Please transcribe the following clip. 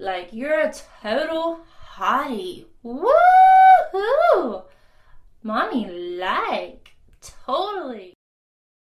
Like, you're a total hottie. Woohoo! Mommy like. Totally.